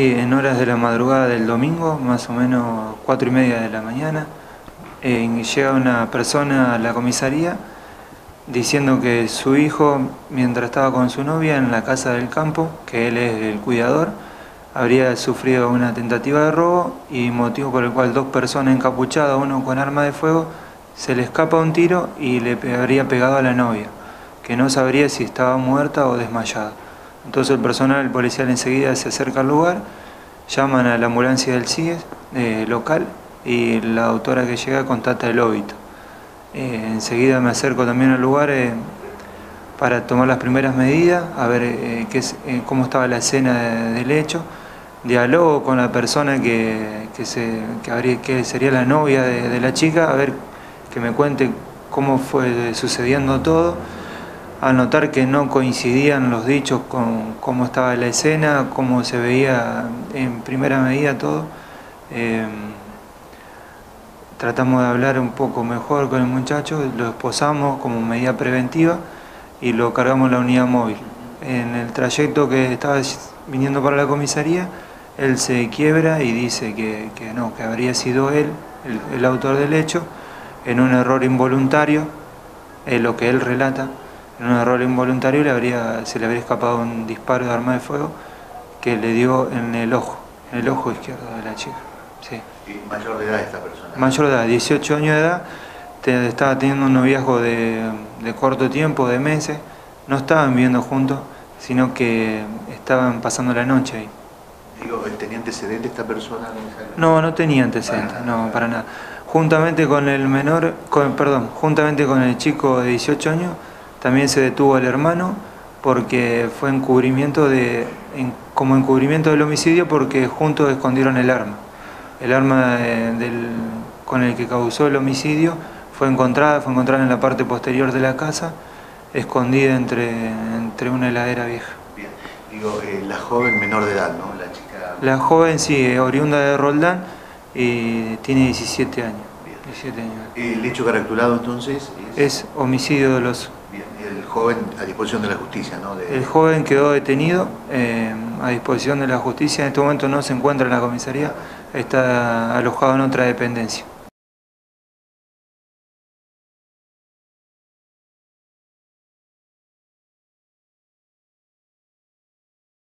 En horas de la madrugada del domingo, más o menos cuatro y media de la mañana, llega una persona a la comisaría diciendo que su hijo, mientras estaba con su novia en la casa del campo, que él es el cuidador, habría sufrido una tentativa de robo y motivo por el cual dos personas encapuchadas, uno con arma de fuego, se le escapa un tiro y le habría pegado a la novia, que no sabría si estaba muerta o desmayada. Entonces el personal policial enseguida se acerca al lugar, llaman a la ambulancia del CIES eh, local y la autora que llega contata el óbito. Eh, enseguida me acerco también al lugar eh, para tomar las primeras medidas, a ver qué, cómo estaba la escena del hecho. Dialogo con la persona que, se, que, sería la novia de la chica, a ver que me cuente cómo fue sucediendo todo al notar que no coincidían los dichos con cómo estaba la escena, cómo se veía en primera medida todo, em, tratamos de hablar un poco mejor con el muchacho, lo esposamos como medida preventiva y lo cargamos la unidad móvil. En el trayecto que estaba viniendo para la comisaría, él se quiebra y dice que, no, que habría sido él el, autor del hecho, en un error involuntario, es lo que él relata en un error involuntario le habría, se le habría escapado un disparo de arma de fuego que le dio en el ojo, en el ojo izquierdo de la chica. Sí. ¿Y mayor de edad esta persona? Mayor de edad, 18 años de edad, estaba teniendo un noviazgo de, corto tiempo, de meses, no estaban viviendo juntos, sino que estaban pasando la noche ahí. Digo, ¿tenía antecedentes esta persona? No, no tenía antecedentes, no, para nada. Juntamente con el menor, perdón, juntamente con el chico de 18 años, también se detuvo al hermano porque fue encubrimiento de, como encubrimiento del homicidio porque juntos escondieron el arma. El arma con el que causó el homicidio fue encontrada, fue encontrada en la parte posterior de la casa, escondida entre, entre una heladera vieja. Bien, digo, eh, la joven menor de edad, ¿no? La chica... La joven, sí, oriunda de Roldán y tiene 17 años. 17 años. ¿El hecho caracterado entonces? Es, es homicidio doloso joven a disposición de la justicia, ¿no? El joven quedó detenido eh, a disposición de la justicia, en este momento no se encuentra en la comisaría, está alojado en otra dependencia.